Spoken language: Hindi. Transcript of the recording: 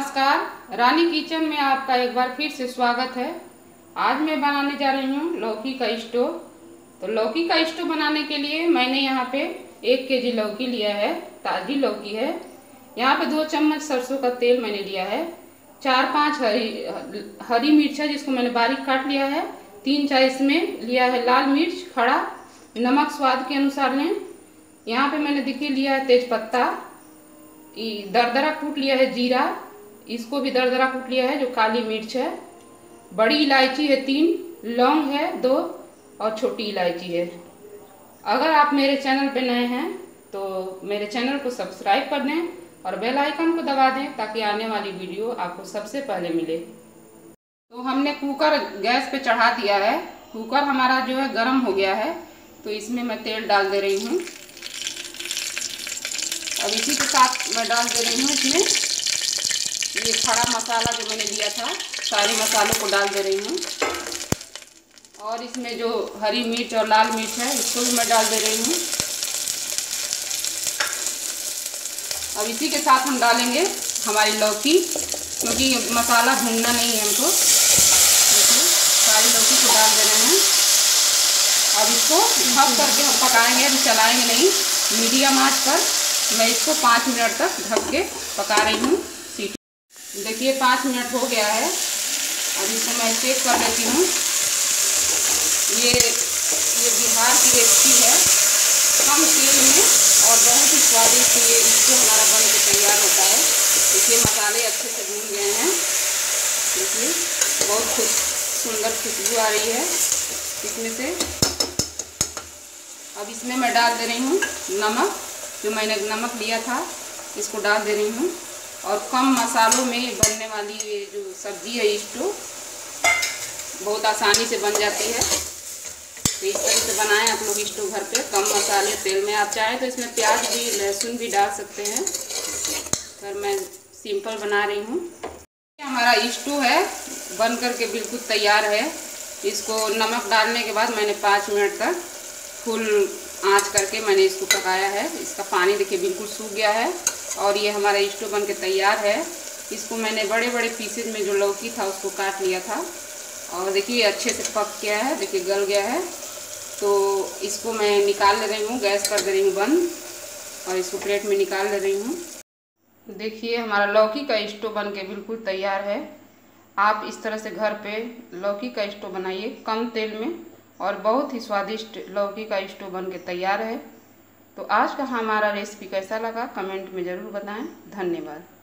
नमस्कार, रानी किचन में आपका एक बार फिर से स्वागत है। आज मैं बनाने जा रही हूँ लौकी का स्टोव। तो लौकी का स्टोव बनाने के लिए मैंने यहाँ पे एक के जी लौकी लिया है, ताज़ी लौकी है। यहाँ पे दो चम्मच सरसों का तेल मैंने लिया है। चार पाँच हरी हरी मिर्च है जिसको मैंने बारीक काट लिया है। तीन चार इसमें लिया है लाल मिर्च, खड़ा, नमक स्वाद के अनुसार लें। यहाँ पे मैंने देखिए लिया है तेज पत्ता दरदरा कूट लिया है जीरा इसको भी दरदरा कूट लिया है, जो काली मिर्च है। बड़ी इलायची है तीन, लौंग है दो और छोटी इलायची है। अगर आप मेरे चैनल पे नए हैं तो मेरे चैनल को सब्सक्राइब कर दें और बेल आइकन को दबा दें ताकि आने वाली वीडियो आपको सबसे पहले मिले। तो हमने कुकर गैस पे चढ़ा दिया है। कुकर हमारा जो है गर्म हो गया है तो इसमें मैं तेल डाल दे रही हूँ। अब इसी के साथ मैं डाल दे रही हूँ इसमें। ये खड़ा मसाला जो मैंने लिया था, सारे मसालों को डाल दे रही हूँ। और इसमें जो हरी मिर्च और लाल मिर्च है, इसको भी मैं डाल दे रही हूँ। अब इसी के साथ हम डालेंगे हमारी लौकी, क्योंकि मसाला भूनना नहीं है हमको। देखिए, सारी लौकी को डाल दे रहे हैं। अब इसको ढक करके हम पकाएँगे, अभी चलाएँगे नहीं। मीडियम आँच पर मैं इसको पाँच मिनट तक ढक के पका रही हूँ। देखिए, पाँच मिनट हो गया है। अब इसको मैं चेक कर लेती हूँ। ये ये बिहार की रेसिपी है। कम तेल में और बहुत ही स्वादिष्ट ये, इसको हमारा बन के तैयार होता है। देखिए, मसाले अच्छे से भून गए हैं। देखिए, बहुत खुश, सुंदर खुशबू आ रही है इसमें से। अब इसमें मैं डाल दे रही हूँ नमक। जो मैंने नमक लिया था, इसको डाल दे रही हूँ। और कम मसालों में बनने वाली ये जो सब्ज़ी है इसको बहुत आसानी से बन जाती है। तो इस तरह से बनाएँ आप लोग स्टोव घर पे, कम मसाले तेल में। आप चाहें तो इसमें प्याज भी, लहसुन भी डाल सकते हैं। पर मैं सिंपल बना रही हूँ। हमारा स्टोव है, बन करके बिल्कुल तैयार है। इसको नमक डालने के बाद मैंने पाँच मिनट तक फुल आँच करके मैंने इसको पकाया है। इसका पानी देखिए बिल्कुल सूख गया है। और ये हमारा स्टोव बन के तैयार है। इसको मैंने बड़े बड़े पीसेज में जो लौकी था, उसको काट लिया था। और देखिए, अच्छे से पक गया है, देखिए, गल गया है। तो इसको मैं निकाल ले रही हूँ, गैस कर दे रही हूँ बंद। और इसको प्लेट में निकाल ले रही हूँ। देखिए, हमारा लौकी का स्टोव बन के बिल्कुल तैयार है। आप इस तरह से घर पे लौकी का स्टोव बनाइए, कम तेल में। और बहुत ही स्वादिष्ट लौकी का स्टोव बन के तैयार है। तो आज का हमारा रेसिपी कैसा लगा? कमेंट में ज़रूर बताएँ। धन्यवाद।